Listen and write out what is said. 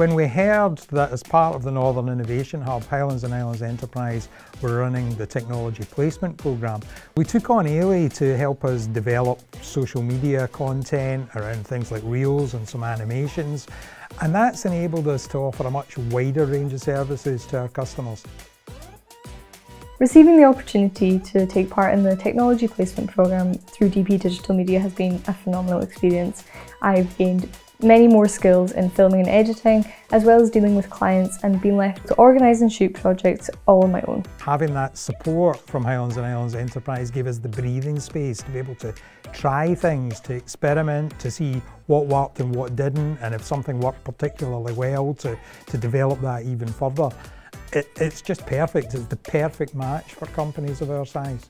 When we heard that as part of the Northern Innovation Hub, Highlands and Islands Enterprise were running the Technology Placement Programme, we took on Eilidh to help us develop social media content around things like Reels and some animations. And that's enabled us to offer a much wider range of services to our customers. Receiving the opportunity to take part in the Technology Placement Programme through DP Digital Media has been a phenomenal experience. I've gained many more skills in filming and editing, as well as dealing with clients and being left to organise and shoot projects all on my own. Having that support from Highlands and Islands Enterprise gave us the breathing space to be able to try things, to experiment, to see what worked and what didn't, and if something worked particularly well, to, to develop that even further. It, it's just perfect, it's the perfect match for companies of our size.